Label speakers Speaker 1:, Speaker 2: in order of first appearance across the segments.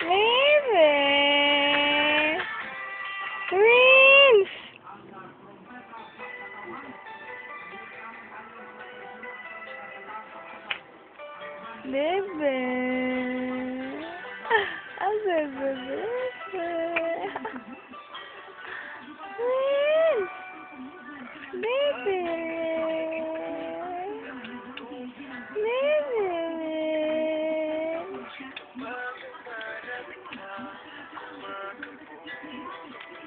Speaker 1: Baby! Prince! Bebe! Ah, bebe,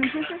Speaker 1: Thank mm-hmm. you.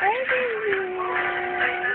Speaker 1: Ay, baby.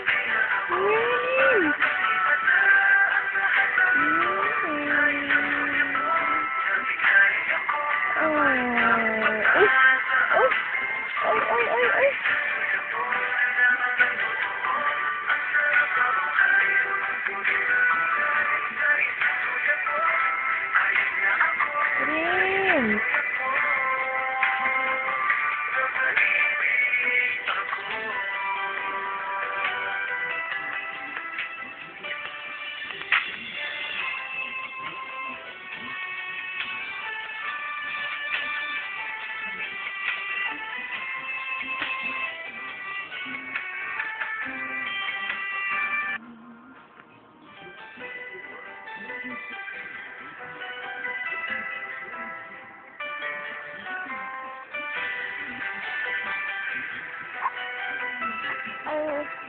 Speaker 1: Oh.